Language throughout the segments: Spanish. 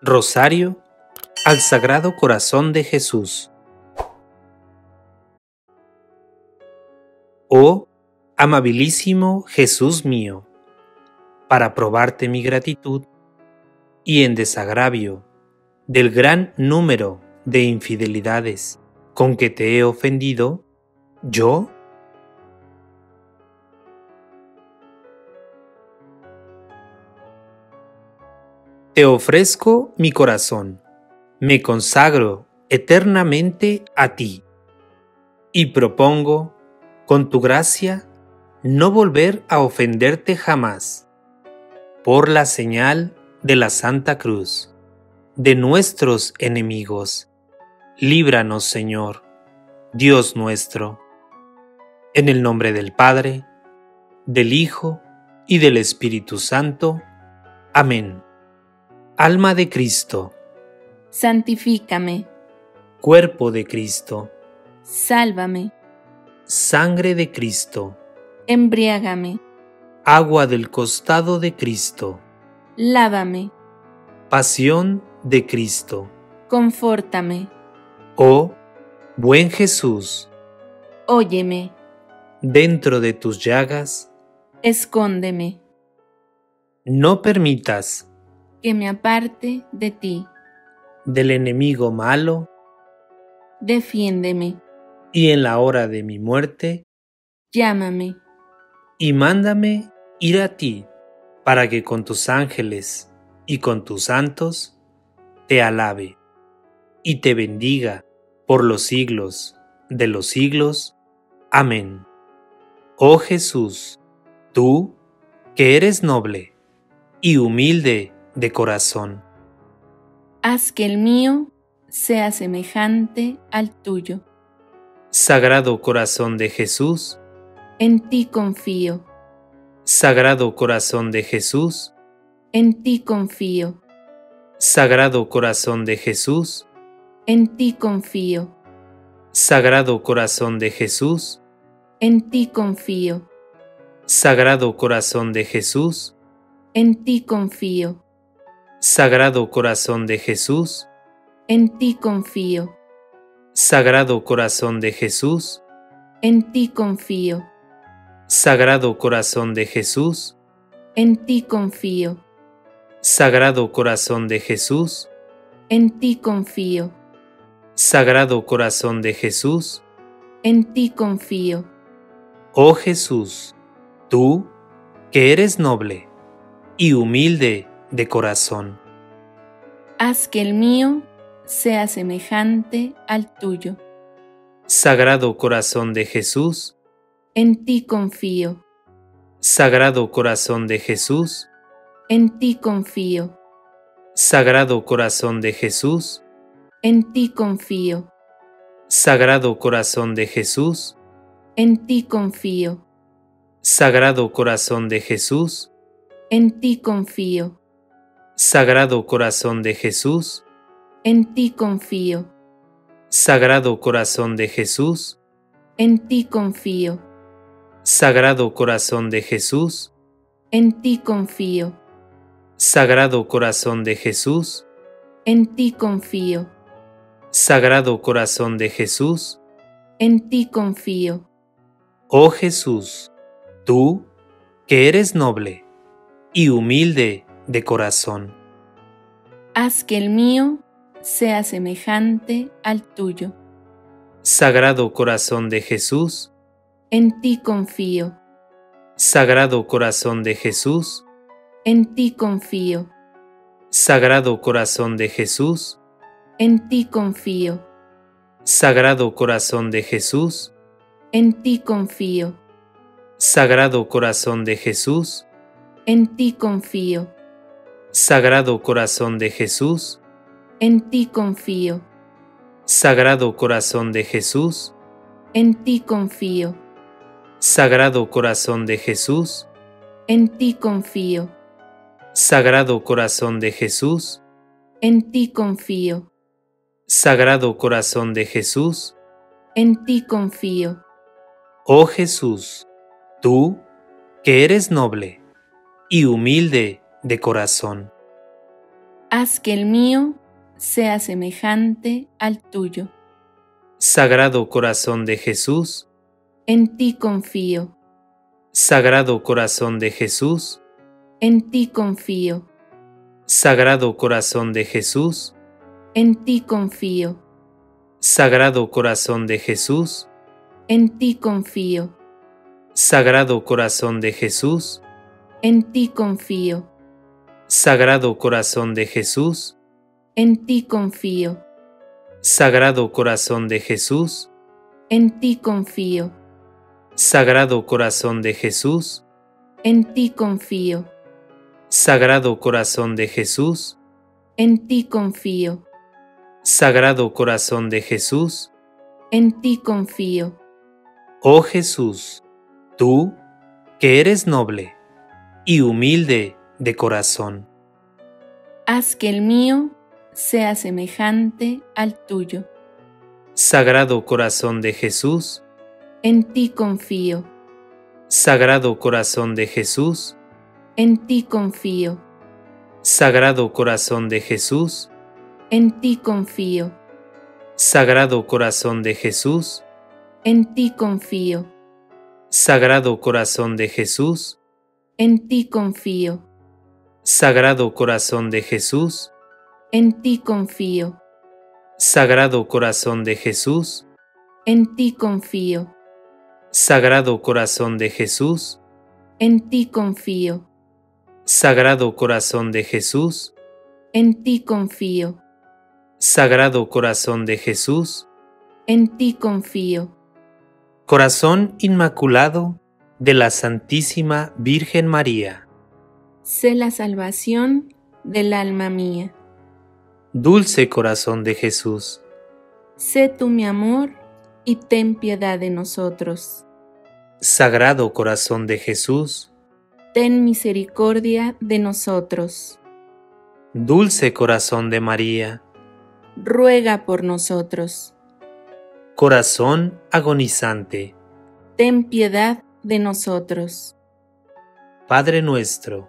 Rosario al Sagrado Corazón de Jesús. Oh amabilísimo Jesús mío, para probarte mi gratitud y en desagravio del gran número de infidelidades con que te he ofendido, yo Te ofrezco mi corazón, me consagro eternamente a ti y propongo, con tu gracia, no volver a ofenderte jamás. Por la señal de la Santa Cruz, de nuestros enemigos, líbranos Señor, Dios nuestro. En el nombre del Padre, del Hijo y del Espíritu Santo. Amén. Alma de Cristo, santifícame. Cuerpo de Cristo, sálvame. Sangre de Cristo, embriágame. Agua del costado de Cristo, lávame. Pasión de Cristo, confórtame. Oh, buen Jesús, óyeme. Dentro de tus llagas, escóndeme. No permitas que me aparte de ti. Del enemigo malo, defiéndeme. Y en la hora de mi muerte, llámame. Y mándame ir a ti, para que con tus ángeles y con tus santos te alabe y te bendiga por los siglos de los siglos. Amén. Oh Jesús, tú que eres noble y humilde de corazón. Haz que el mío sea semejante al tuyo. Sagrado corazón de Jesús, en ti confío. Sagrado corazón de Jesús, en ti confío. Sagrado corazón de Jesús, en ti confío. Sagrado corazón de Jesús, en ti confío. Sagrado corazón de Jesús, en ti confío. Sagrado Corazón de Jesús, en ti confío. Sagrado Corazón de Jesús, en ti confío. Sagrado Corazón de Jesús, en ti confío. Sagrado Corazón de Jesús, en ti confío. Sagrado Corazón de Jesús, en ti confío. Oh Jesús, tú que eres noble y humilde de corazón. Haz que el mío sea semejante al tuyo. Sagrado corazón de Jesús, en ti confío. Sagrado corazón de Jesús, en ti confío. Sagrado corazón de Jesús, en ti confío. Sagrado corazón de Jesús, en ti confío. Sagrado corazón de Jesús, en ti confío. Sagrado Corazón de Jesús, en ti confío. Sagrado Corazón de Jesús, en ti confío. Sagrado Corazón de Jesús, en ti confío. Sagrado Corazón de Jesús, en ti confío. Sagrado Corazón de Jesús, en ti confío. Oh Jesús, tú, que eres noble y humilde de corazón. Haz que el mío sea semejante al tuyo. Sagrado corazón de Jesús, en ti confío. Sagrado corazón de Jesús, en ti confío. Sagrado corazón de Jesús, en ti confío. Sagrado corazón de Jesús, en ti confío. Sagrado corazón de Jesús, en ti confío. Sagrado Corazón de Jesús, en ti confío. Sagrado Corazón de Jesús, en ti confío. Sagrado Corazón de Jesús, en ti confío. Sagrado Corazón de Jesús, en ti confío. Sagrado Corazón de Jesús, en ti confío. Oh Jesús, tú, que eres noble y humilde de corazón. haz que el mío sea semejante al tuyo. Sagrado Corazón de Jesús, En ti confío, Sagrado Corazón de Jesús, en ti confío, Sagrado Corazón de Jesús, en ti confío, Sagrado Corazón de Jesús, en ti confío, Sagrado Corazón de Jesús, en ti confío, Sagrado Corazón de Jesús, en ti confío, Sagrado Corazón de Jesús, en ti confío, Sagrado Corazón de Jesús, en ti confío, Sagrado Corazón de Jesús, en ti confío, Sagrado Corazón de Jesús, en ti confío. oh Jesús, tú que eres noble y humilde de corazón, Haz que el mío sea semejante al tuyo. Sagrado Corazón de Jesús, En ti confío, Sagrado Corazón de Jesús, en ti confío, Sagrado Corazón de Jesús, en ti confío, Sagrado Corazón de Jesús, en ti confío, Sagrado Corazón de Jesús, en ti confío, Sagrado Corazón de Jesús, en ti confío, Sagrado Corazón de Jesús, en ti confío, Sagrado Corazón de Jesús, en ti confío, Sagrado Corazón de Jesús, en ti confío, Sagrado Corazón de Jesús, en ti confío. Corazón Inmaculado de la Santísima Virgen María, Sé la salvación del alma mía. Dulce Corazón de Jesús, Sé tú mi amor y ten piedad de nosotros. Sagrado Corazón de Jesús, Ten misericordia de nosotros. Dulce Corazón de María, Ruega por nosotros. Corazón agonizante, Ten piedad de nosotros. Padre nuestro,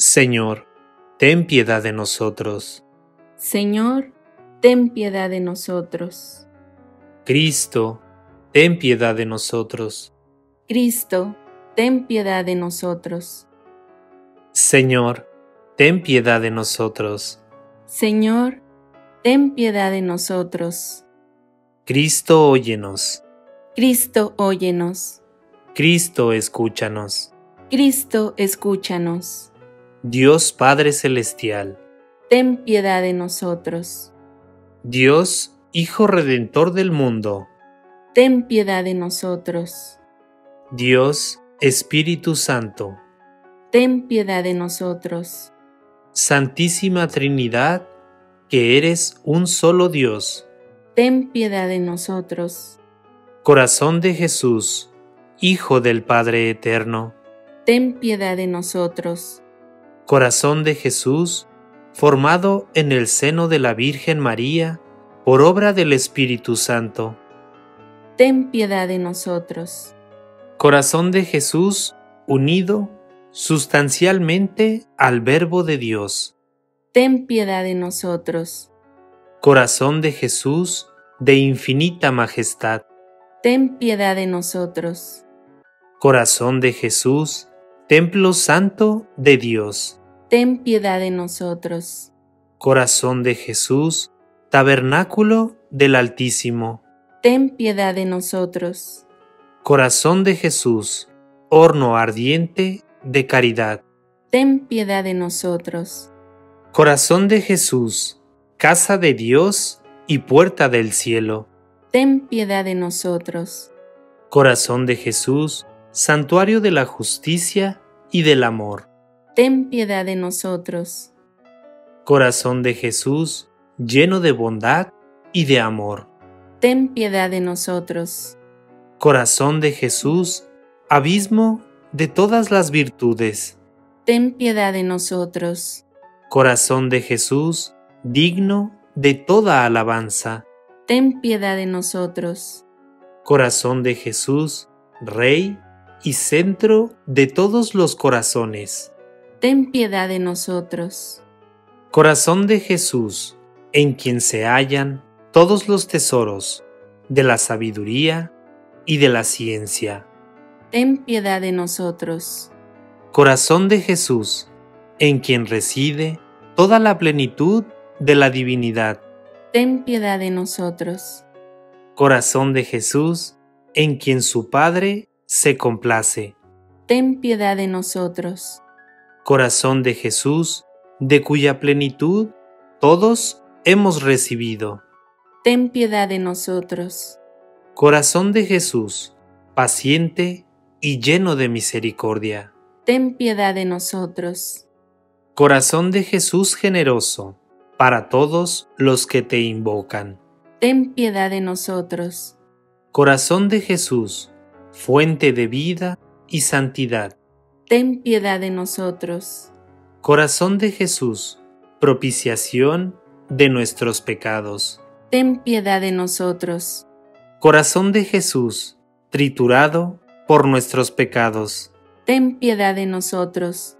Señor, ten piedad de nosotros. Señor, ten piedad de nosotros. Cristo, ten piedad de nosotros. Cristo, ten piedad de nosotros. Señor, ten piedad de nosotros. Señor, ten piedad de nosotros. Cristo, óyenos. Cristo, óyenos. Cristo, escúchanos. Cristo, escúchanos. Dios Padre Celestial, Ten piedad de nosotros. Dios Hijo Redentor del mundo, Ten piedad de nosotros. Dios Espíritu Santo, Ten piedad de nosotros. Santísima Trinidad, que eres un solo Dios, Ten piedad de nosotros. Corazón de Jesús, Hijo del Padre Eterno, Ten piedad de nosotros. Corazón de Jesús, formado en el seno de la Virgen María, por obra del Espíritu Santo. Ten piedad de nosotros. Corazón de Jesús, unido sustancialmente al Verbo de Dios. Ten piedad de nosotros. Corazón de Jesús, de infinita majestad. Ten piedad de nosotros. Corazón de Jesús, templo santo de Dios. Ten piedad de nosotros. Corazón de Jesús, tabernáculo del Altísimo. Ten piedad de nosotros. Corazón de Jesús, horno ardiente de caridad. Ten piedad de nosotros. Corazón de Jesús, casa de Dios y puerta del cielo. Ten piedad de nosotros. Corazón de Jesús, santuario de la justicia y del amor. Ten piedad de nosotros. Corazón de Jesús, lleno de bondad y de amor. Ten piedad de nosotros. Corazón de Jesús, abismo de todas las virtudes. Ten piedad de nosotros. Corazón de Jesús, digno de toda alabanza. Ten piedad de nosotros. Corazón de Jesús, Rey y centro de todos los corazones. Ten piedad de nosotros. Corazón de Jesús, en quien se hallan todos los tesoros de la sabiduría y de la ciencia. Ten piedad de nosotros. Corazón de Jesús, en quien reside toda la plenitud de la divinidad. Ten piedad de nosotros. Corazón de Jesús, en quien su Padre se complace. Ten piedad de nosotros. Corazón de Jesús, de cuya plenitud todos hemos recibido. Ten piedad de nosotros. Corazón de Jesús, paciente y lleno de misericordia. Ten piedad de nosotros. Corazón de Jesús generoso, para todos los que te invocan. Ten piedad de nosotros. Corazón de Jesús, fuente de vida y santidad. Ten piedad de nosotros. Corazón de Jesús, propiciación de nuestros pecados. Ten piedad de nosotros. Corazón de Jesús, triturado por nuestros pecados. Ten piedad de nosotros.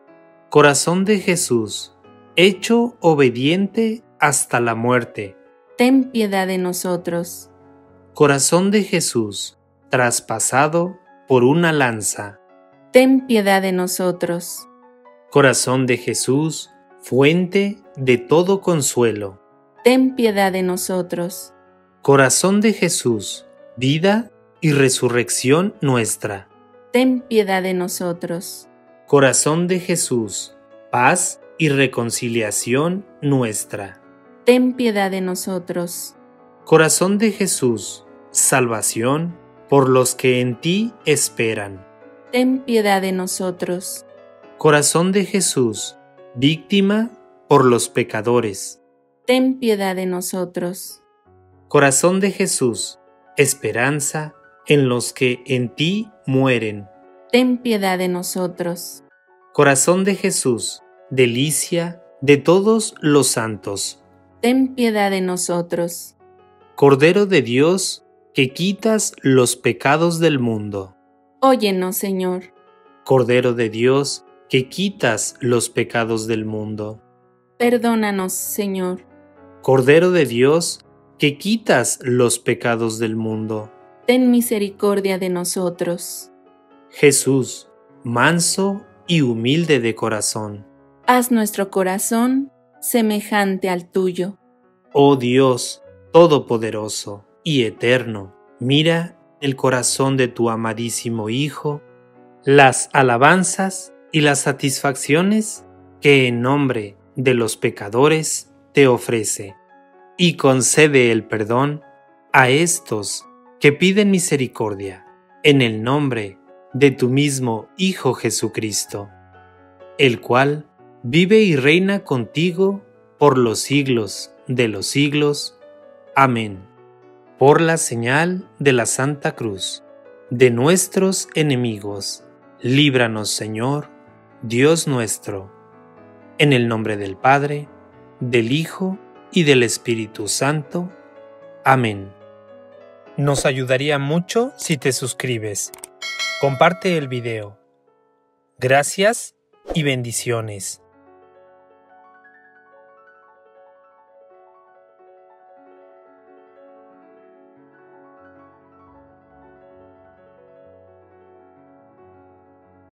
Corazón de Jesús, hecho obediente hasta la muerte. Ten piedad de nosotros. Corazón de Jesús, traspasado por una lanza. Ten piedad de nosotros. Corazón de Jesús, fuente de todo consuelo. Ten piedad de nosotros. Corazón de Jesús, vida y resurrección nuestra. Ten piedad de nosotros. Corazón de Jesús, paz y reconciliación nuestra. Ten piedad de nosotros. Corazón de Jesús, salvación por los que en ti esperan. Ten piedad de nosotros. Corazón de Jesús, víctima por los pecadores. Ten piedad de nosotros. Corazón de Jesús, esperanza en los que en ti mueren. Ten piedad de nosotros. Corazón de Jesús, delicia de todos los santos. Ten piedad de nosotros. Cordero de Dios, que quitas los pecados del mundo. Óyenos, Señor. Cordero de Dios, que quitas los pecados del mundo. Perdónanos, Señor. Cordero de Dios, que quitas los pecados del mundo. Ten misericordia de nosotros. Jesús, manso y humilde de corazón. Haz nuestro corazón semejante al tuyo. Oh Dios, todopoderoso y eterno, mira el corazón de tu amadísimo Hijo, las alabanzas y las satisfacciones que en nombre de los pecadores te ofrece, y concede el perdón a estos que piden misericordia en el nombre de tu mismo Hijo Jesucristo, el cual vive y reina contigo por los siglos de los siglos. Amén. Por la señal de la Santa Cruz, de nuestros enemigos, líbranos Señor, Dios nuestro, en el nombre del Padre, del Hijo y del Espíritu Santo. Amén. Nos ayudaría mucho si te suscribes. Comparte el video. Gracias y bendiciones.